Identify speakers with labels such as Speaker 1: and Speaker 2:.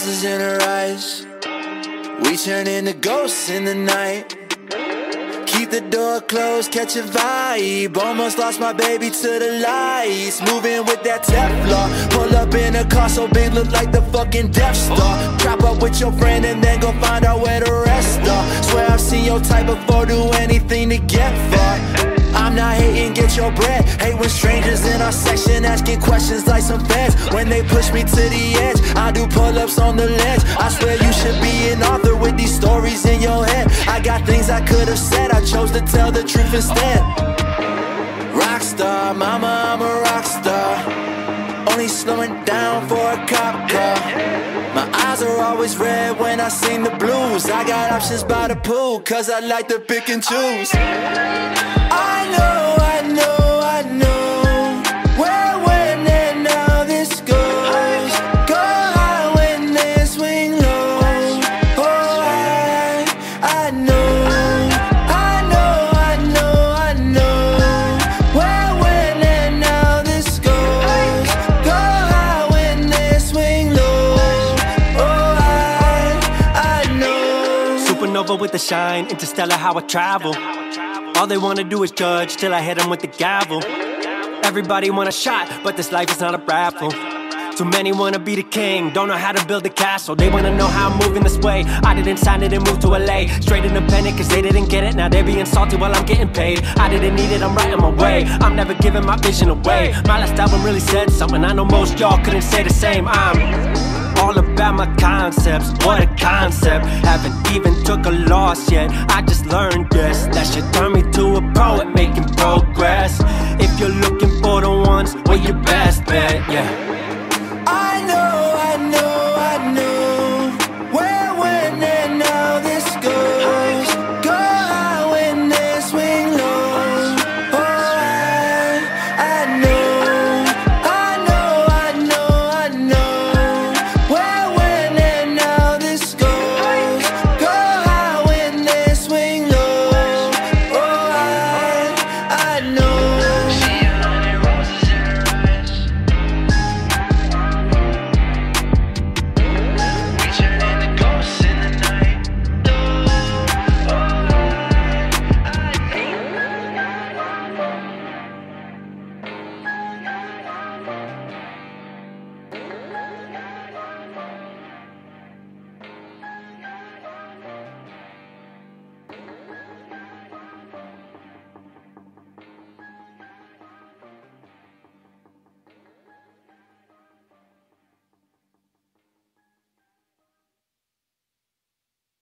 Speaker 1: roses in her eyes. We turn into ghosts in the night. Keep the door closed, catch a vibe. Almost lost my baby to the lights. Moving with that Teflon. Pull up in a car so big, look like the fucking Death Star. Drop up with your friend and then go find out where the rest are. Swear I've seen your type before, do anything to get far. Your bread. Hate when strangers in our section asking questions like some fans. When they push me to the edge, I do pull ups on the ledge. I swear you should be an author with these stories in your head. I got things I could have said, I chose to tell the truth instead. Rockstar, mama, I'm a rockstar. Only slowing down for a cop car. My eyes are always red when I sing the blues. I got options by the pool, cause I like to pick and choose. I
Speaker 2: Supernova with the shine, interstellar how I travel. All they wanna do is judge till I hit them with the gavel. Everybody want a shot, but this life is not a raffle. Too many wanna be the king, don't know how to build a castle. They wanna know how I'm moving this way. I didn't sign it and move to LA. Straight independent, cause they didn't get it. Now they're being salty while I'm getting paid. I didn't need it, I'm right on my way. I'm never giving my vision away. My last album really said something. I know most y'all couldn't say the same. I'm about my concepts. What a concept. Haven't even took a loss yet. I just learned this. That should turn me to a poet making progress. If you're looking for the ones, well, your best bet, yeah.